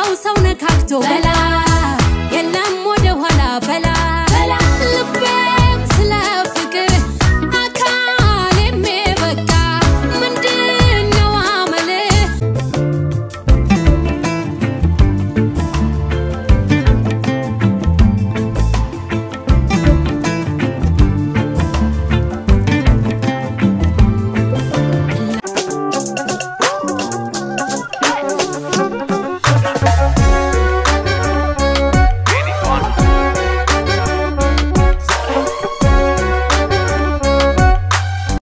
ሰው ሰው ነካክቶ በላ የለም ወደ ኋላ በላ።